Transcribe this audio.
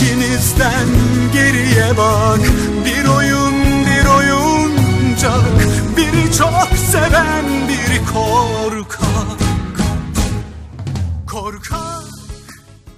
İçinizden geriye bak. Bir oyun bir oyuncak. Biri çok seven biri korkak. Korkak.